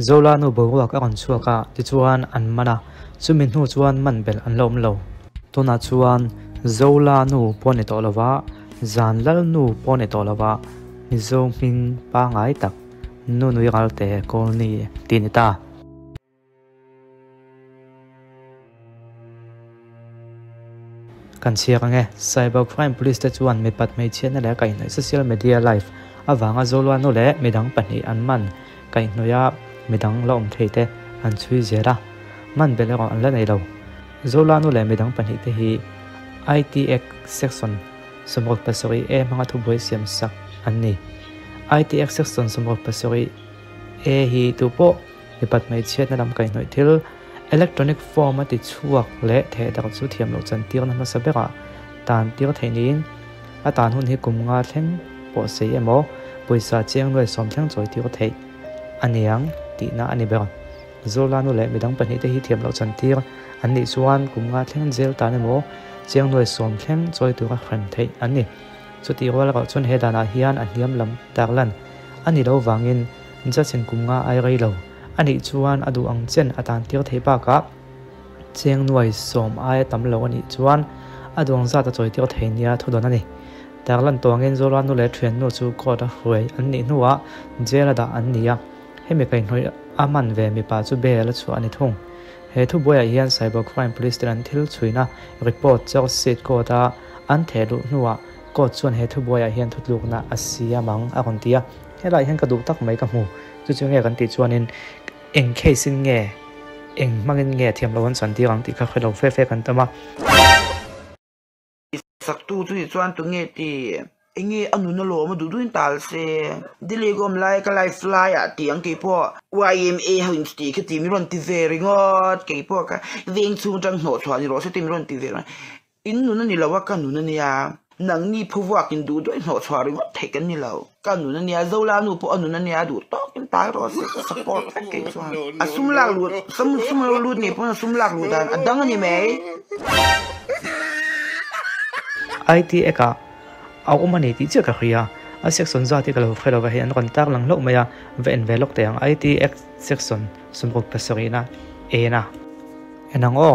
zola nu bo wa ka kan chu ka ti chuan an mana chumi nu chuan man bel an lom lo, tuna chuan zola nu pone to lova zan lal nu pone to lova mi zo min pa ngai tak, nu nu yagal te ko ni tin ta. Kan chia nge cyber crime police te chuan mi pat mai chen na le kai noi social media live awanga zolwa no le midang pani an man, kai noya midang lom theite an chui zera man bele ro an la nei lo. Zola nu le midang hi te hi. ITX section somrok pasori e manga thu boi siam sak an ni. ITX section somrok pasori e hi tu po. Mi pat mai chet na lam kai noi thil. Electronic form ati chuak le the dak chu thiam lo chan tir na ma sabera tan tir theinin a tan hun hi kum nga thleng po se emo. Poisa chiang noi som thang choi tir thei. Aniang ti na ani ber zola nu le midang pani te hi thiam lo chan tir. An ni chuan kum nga thleng zel ta emo cheng noi som thleng choi tu ka khran thei an ni. Chu ti wal ka chun he dana hian an hiam lam tak lan. Ani lo wangin cha chen kum nga ai rei lo. Ani chuan adu ang chen atan tir thei pa ka. Chiang nuai som ai tam lo ani chuan adu ang za ta choi tir thei nia thu don ani. Tarlan tawngin zolan nu le thrian nu chu ko ta huai an ni nuwa jela da an nia he hemi kai noi aman ve mi pa chu be la chu ani thung he thu boya hian cyber crime police tan thil chuina report chaw sit ko ta an the lu nuwa ko chuan he thu boya hian thutluk na asia mang a kon tia. He lai hian ka du tak mai ka mu chu chu nge kan ti chuan in in case in nge eng mangin nge thiam lo an chan ti rang ti kha khelo fe fe kan tama sak tu chu chuan tu nge ti inge anu na lo ma du duin tal se dili gom lai ka lai fly a ti ang ke po YMA hawin sti ke ti mi ron ti ve ringot ke po ka veng chu jang no chwa ni ro se ti mi ron ti ve in nu na ni lawa ka nu na ni ya nang ni phu wa kin du do no chwa ringot the kan ni lo ka nu na ni ya zo la nu po anu na ni ya du to kin ta ro se support ka ke chwa a sum la lu sum sum lu ni po sum la lu dan adang ni me IT eka au mani ti che ka khia a section za ti ka lo khelo wa hian kon tak lang lo maya ven ve lok te ang IT X section sumruk pasarina e na. Enang o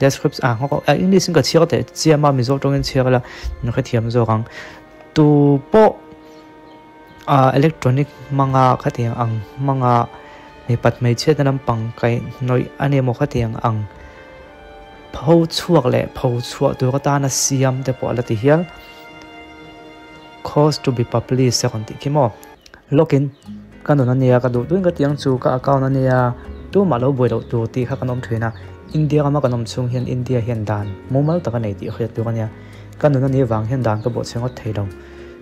descripts a ngo a english ka chiar te chiama mi zo tong in chiar la no kha thiam zo gang tu po a electronic manga khatia ang manga ในปัดไม่เชื่อแนั้ำปังไกน้อยอันนี้มขเทียงอังเผาชั่วแหละเผาชั่วตัวก็ตานาเซียมแต่พอละที่เฮียล cost to be published สักคนที่คิมอ login กันตอนนเนี่ยก็ดูด้วยก็ยังจูก็ account นเนี่ยตัวมาแล้วบ่อยเราตัวที่ข้ากันอมถือนะอินเดียก็มากันอมซุงเห็นอินเดียเห็นดานมุมมันตะกันไหนที่เขียนตัวกันเนี่ยกันตอนนเนี่ยวางเห็นดานก็บอกเชิงว่าไที่ยว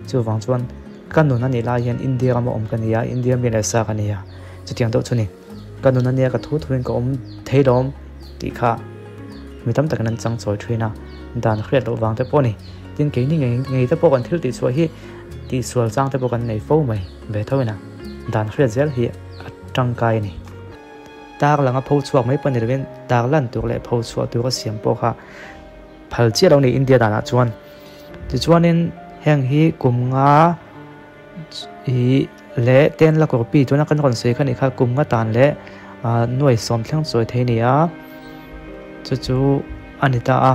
จู่วางชวนกันตอนนเนี่ยลายเห็นอินเดียก็มาอมกันเนี่ยอินเดียมีอะไรสักกันเนี่ย ania tu ma lo boi lo tu ti kha kanom thina india ma kanom chung hian india hian dan momal taka nei ti khia tu kania kan no ni wang hian dan ka bo chengot thei lo chu wang chuan kan no ni la hian india ma om kania india mi le sa kania chu tiang do chuni kan no nia ka thu thuin ka om thei lom ti kha mi tam tak nan chang choi thina dan khriat lo wang te poni tin ke ni ngai ngai te hi ti sual hi atang kai ni tak langa pho chuak mai panir ven tak lan tur le pho chuak tu ka siam po kha phal chi lo ni india dana chuan ti chuanin heng hi kum nga hi le ten la ko pi tuna kan kon se khani kha kum nga tan le nuai som thlang choi thei ni a chu chu anita a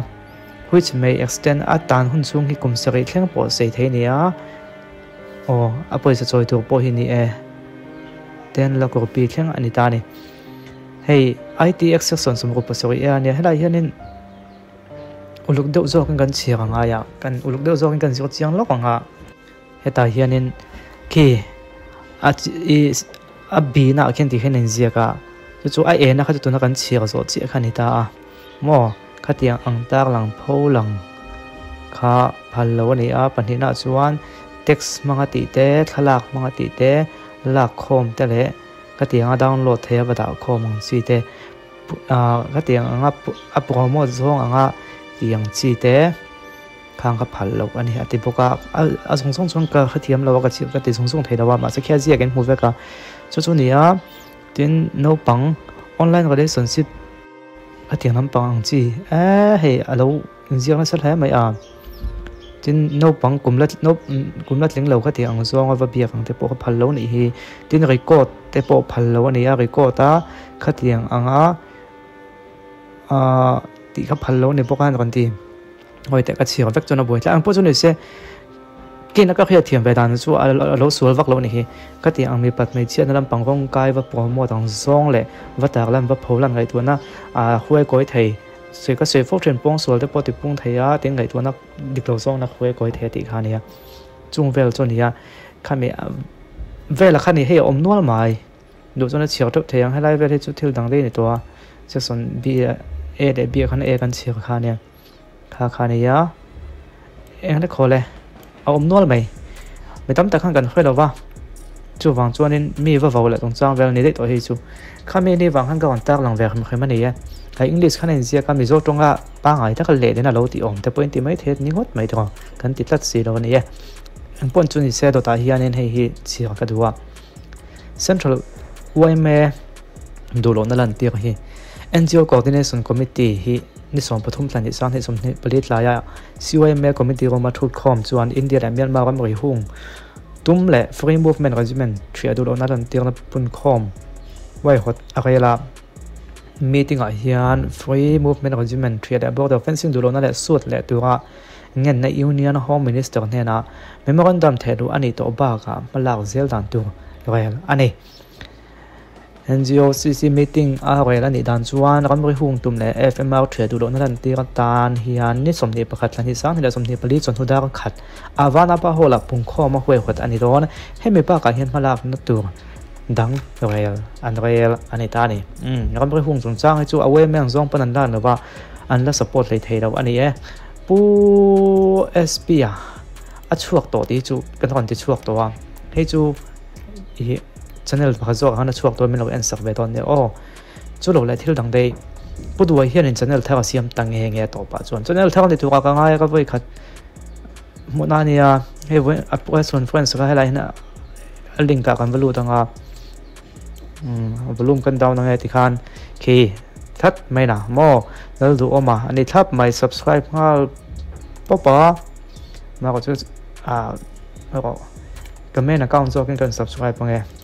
which may extend a tan hun chung hi kum sari thleng po se thei ni a o a poisa choi tu po hi ni e ten la ko pi thleng anita ni hei IT section sum ko pasori ya ne helai hianin uluk deuh zo kan kan chiang anga ya kan uluk deuh zo kan kan zio chiang lok anga heta hianin ki at is a bi na khen ti hen zia ka chu chu a e na kha tu na kan chi ga zo chi kha ni ta a mo kha ti ang tar lang pho lang kha phal lo ni a pan ni na chuan text manga ti te thalak manga ti te lak khom te le ka ti anga download the ba da khom mong chi te a ka ti anga a promo zong anga ti chi te khang ka phal lo ani ati boka a song song song ka khathiam lo ka chi ka ti song song thei dawa ma sa khia ji again mu ve ka chu chu nia tin no pang online relationship a tiếng nam pang chi a he alo sẽ na sal ha mai a tin no pang kumlat no kumlat ling lo kha ti ang zong wa bia khang te po phal lo ni hi tin record te po phal lo ni a record ta kha ti ang anga a ti kha phal lo ni po anh kan ti hoi te ka chiang vek chona boi tla ang po chone se ke na ka khia thiam ve dan chu a lo sul vak lo ni hi ka ti ang mi pat mai chian lam pang vong kai va po mo dang zong le va tak lam va pholan ngai tu na a huai koi thei se ka se fo triển pong số để po ti pung thei a tiếng ngai tu na dik lo zong na huai koi thei ti khá ya chung vel chon ya kha me về là khá he om nual mai do chona chiao nó thei ang helai hay lại chu thil dang le ni đây này to sẽ son bia e de bi khan e kan chiều khá ya khá khá nia em đã khó lẽ ôm nuôi mày. Mày tắm ta khăn gần khơi đâu vào. Chú vàng cho nên mi vào vào lại tổng trang về này đấy tôi hay chú. Khá mi đi vàng khăn cái hoàn tác lòng về không khơi mà này cái English khá nên gì cái mi trong đó ba ngày ta cái lệ đến là lâu thì ổn. Theo bên point mấy thế nhưng hốt mấy thằng cần tít lát xí đâu này anh point thì xe đồ ta hiền nên hay hi chỉ cái đua Central YMA đồ lộn là lần tiếc hi. NGO Coordination Committee hi. นิสมปทุมสันนิสังนิสมนิปลิตลายาซีไอเอ็มเอคอมมิตี้รมาทุดคอมจวนอินเดียและเมียนมากันบริหุงตุ้มและฟรีมูฟเมนต์เรจิเมนต์ทรีอดูโลนัดันเตียงนับปุ่นคอมไว้หดอะไรละมีติ่งอะเฮียนฟรีมูฟเมนต์เรจิเมนต์ทรีอดบอกเดอเฟนซิงดูโลนัดและสุดและตัวเงินในยูเนียนโฮมมิ ngen na union home minister ne na ถลูอันนี้ตัวบ้ากันมาลา ka malak zel dan tu อันนี้ NGO CC meeting a rel ani dan chuan ram ri hung tum le FMR thria du lo na lan tir tan hian ni somni pakhat lan hi sang ni la somni pali chon hu da khat awana pa hola pung kho ma hwe hot ani ron hemi pa ka hian malak na tur dang rel an rel ani ta ni um ram ri hung chung chang hi chu awe meng zong panan dan no ba an la support le thei lo ani e pu SP a a chuak to ti chu kan ron ti chuak to wa hei chu i channel pakha zo hana chuak to min lo en sak ve ton ne o chu lo le thil dang dei pu du hian in channel thaga siam tang he nge to pa chuan channel thaga ni tu ka ngai ka voi khat mo na ni a he voi a person friends ka helai na link ka kan valu tanga volume kan down ngai ti khan ki thắt mai na mo dal du oma ani thap mai subscribe ngal popa ma ko chu a ko comment account zo kan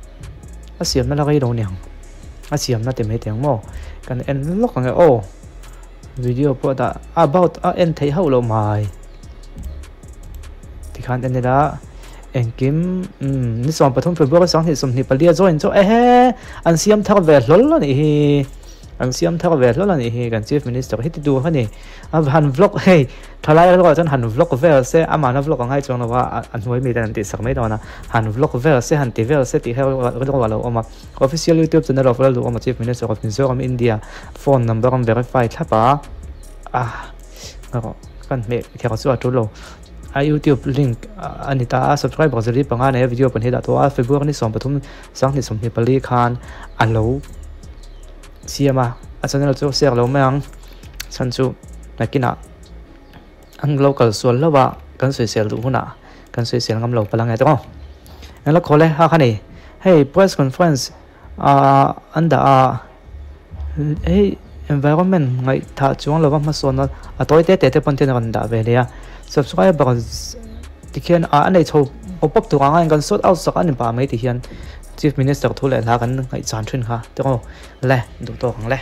a siam na la gai lo niang a siam na te me tiang mo kan en lok ang o video po da about a en thei ho lo mai ti khan en da en kim um ni som pathum february sang hi som ni palia join cho eh an siam thar ve hlol ni hi an siam thar ve là ni hi kan chief minister hi ti du hani a han vlog, hey, thalai lo chan han vlog ve se, ama na vlog ngai chong wa an hoi mi dan ti sak mai đó na han vlog ve se, han ti ve se, ti he lo wa lo oma. Official youtube channel of lo oma chief minister of mizoram, india. Phone number on verify thapa. Ah kan me thì chu a tu lo. A YouTube link ani ta subscribe ba zari panga ne, video pan heda to a Facebook ni som pathum, sang ni som ni pali khan. Alo siama a ah, channel chu share lo mang san chu nakina ang local sual lawa kan soi sel du huna kan soi sel ngam lo palang to ang la khole, ha khani hey, press conference. Ah, a anda a ah. hey, environment ngai tha chuang lawa ma son a toy te te te, pon te ran da ve le ya. Subscriber tikhian a nei tho opop tu anga kan sort out sak an pa mai tikhian chief minister thu thule la kan ngai chan thin kha to le du to hang le